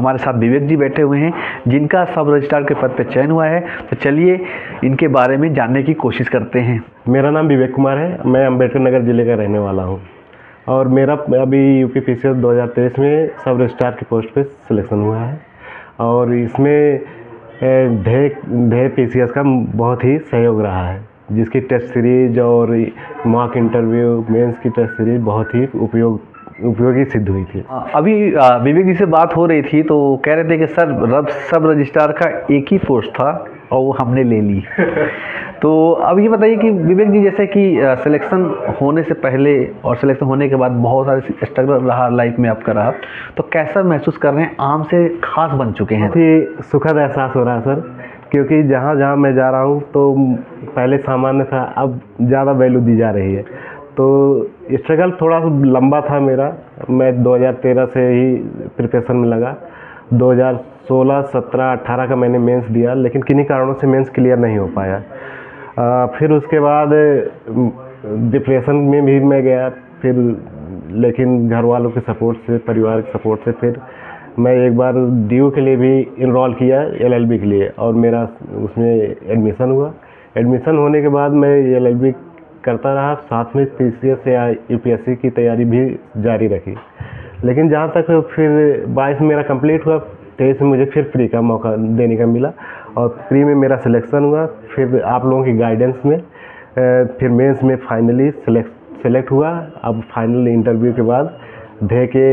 हमारे साथ विवेक जी बैठे हुए हैं, जिनका सब रजिस्ट्रार के पद पर चयन हुआ है। तो चलिए, इनके बारे में जानने की कोशिश करते हैं। मेरा नाम विवेक कुमार है। मैं अंबेडकर नगर ज़िले का रहने वाला हूँ। और मेरा अभी यूपी पी एस दो सब रजिस्ट्रार की पोस्ट पर सिलेक्शन हुआ है। और इसमें ढे ढे पी का बहुत ही सहयोग रहा है। जिसकी टेस्ट सीरीज़ और मॉक इंटरव्यू मेंस की टेस्ट सीरीज़ बहुत ही उपयोग उपयोगी सिद्ध हुई थी। अभी विवेक जी से बात हो रही थी तो कह रहे थे कि सर रब सब रजिस्ट्रार का एक ही पोस्ट था और वो हमने ले ली। तो अब ये बताइए कि विवेक जी जैसे कि सिलेक्शन होने से पहले और सिलेक्शन होने के बाद बहुत सारे स्ट्रगल रहा लाइफ में आपका रहा तो कैसा महसूस कर रहे हैं? आम से खास बन चुके हैं। बहुत सुखद एहसास हो रहा है सर क्योंकि जहाँ जहाँ मैं जा रहा हूँ तो पहले सामान्य था अब ज़्यादा वैल्यू दी जा रही है। तो स्ट्रगल थोड़ा सा लंबा था मेरा। मैं 2013 से ही प्रिपरेशन में लगा। 2016, 17, 18 का मैंने मेंस दिया लेकिन किन्हीं कारणों से मेंस क्लियर नहीं हो पाया। आ, फिर उसके बाद डिप्रेशन में भी मैं गया फिर लेकिन घर वालों के सपोर्ट से परिवार के सपोर्ट से फिर मैं एक बार DU के लिए भी इनरोल किया एलएलबी के लिए और मेरा उसमें एडमिशन हुआ। एडमिशन होने के बाद मैं एलएलबी करता रहा, साथ में पी या यू पी एस सी की तैयारी भी जारी रखी। लेकिन जहाँ तक फिर बाईस मेरा कंप्लीट हुआ, तेईस में मुझे फिर फ्री का मौका देने का मिला और फ्री में मेरा सिलेक्शन हुआ। फिर आप लोगों की गाइडेंस में फिर मेंस में फाइनली सेलेक्ट सेलेक्ट हुआ। अब फाइनल इंटरव्यू के बाद धे के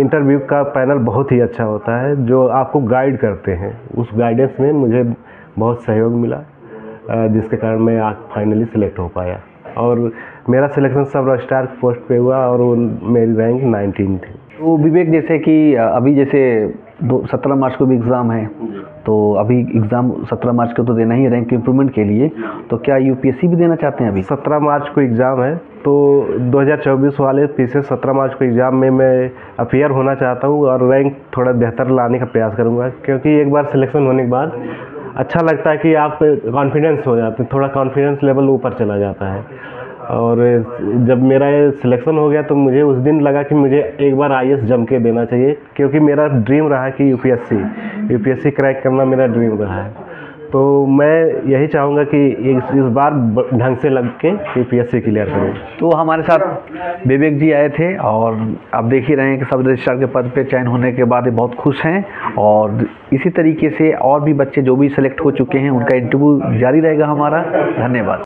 इंटरव्यू का पैनल बहुत ही अच्छा होता है, जो आपको गाइड करते हैं। उस गाइडेंस में मुझे बहुत सहयोग मिला। जिसके कारण मैं आज फाइनली सिलेक्ट हो पाया। और मेरा सिलेक्शन सब रजिस्ट्रार पोस्ट पे हुआ और मेरी रैंक 19 थी। तो विवेक जैसे कि अभी जैसे दो सत्रह मार्च को भी एग्ज़ाम है तो अभी एग्ज़ाम सत्रह मार्च को तो देना ही है रैंक इम्प्रूवमेंट के लिए। तो क्या यूपीएससी भी देना चाहते हैं अभी? सत्रह मार्च को एग्ज़ाम है तो 2024 वाले पीछे सत्रह मार्च को एग्ज़ाम में मैं अपेयर होना चाहता हूँ और रैंक थोड़ा बेहतर लाने का प्रयास करूँगा क्योंकि एक बार सिलेक्शन होने के बाद अच्छा लगता है कि आप कॉन्फिडेंस हो जाते हैं, थोड़ा कॉन्फिडेंस लेवल ऊपर चला जाता है। और जब मेरा ये सिलेक्शन हो गया तो मुझे उस दिन लगा कि मुझे एक बार आई जम के देना चाहिए, क्योंकि मेरा ड्रीम रहा कि यूपीएससी यूपीएससी क्रैक करना मेरा ड्रीम रहा है। तो मैं यही चाहूँगा कि इस, इस बार ढंग से लग के U P S C clear करूँ। तो हमारे साथ विवेक जी आए थे और आप देख ही रहे हैं कि सब रजिस्ट्रार के पद पे चयन होने के बाद ये बहुत खुश हैं और इसी तरीके से और भी बच्चे जो भी सिलेक्ट हो चुके हैं उनका इंटरव्यू जारी रहेगा हमारा। धन्यवाद।